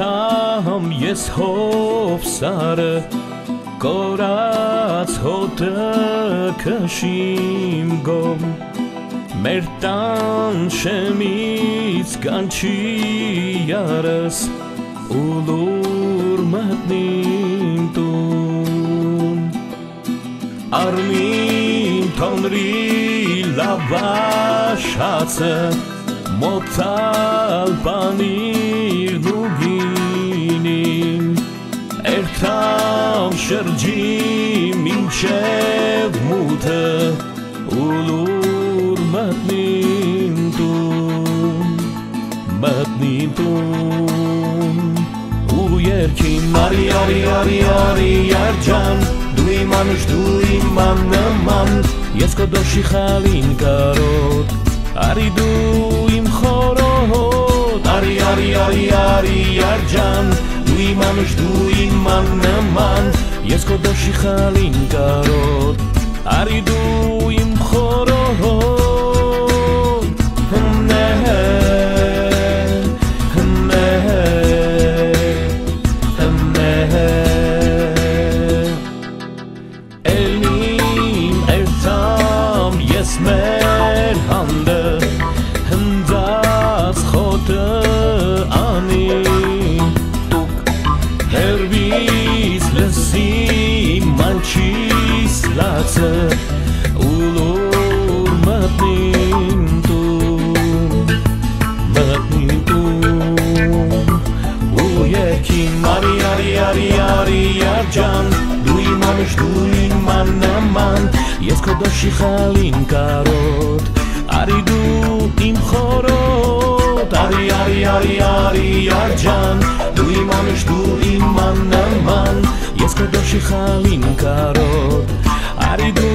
ես հով սարը կորած հոտը քշիմ գոմ մեր տան շեմից կանչի ярս ուլուր մտնին տուն արմին թոնրի լավաշացը մոթալ բանիր Երթամ շրջի մինչև մութը ուլուր մտնին տուն մտնին տուն ու երկին արի արի արի արի երջան դու իմ անուշ դու իմ աննման ես քո դոշի խալին կարոտ արի դու իմ խորոտ արի արի արի արի երջան դու իմ անուշ դու իմ աննման ես քո դոշի խալին կարոտ արի դու իմ խորոտ հնե հնե հնե Elnim ertam yes mer manchis latse Ulur matnin tu matnin tu Uyekin ari ari ari ari yarjan Դու իմ անուշ դու իմ աննման Ես քո դոշի խալին կարոտ Արի դու իմ խորոտ Արի արի արի արի արջան Դու իմ անուշ դու իմ աննման თოდოში ხალინკარო არიდუ